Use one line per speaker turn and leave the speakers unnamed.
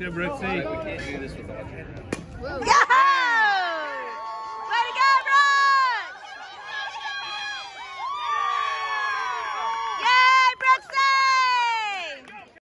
go, Brooksy.
We can't do this without you.
Yeah!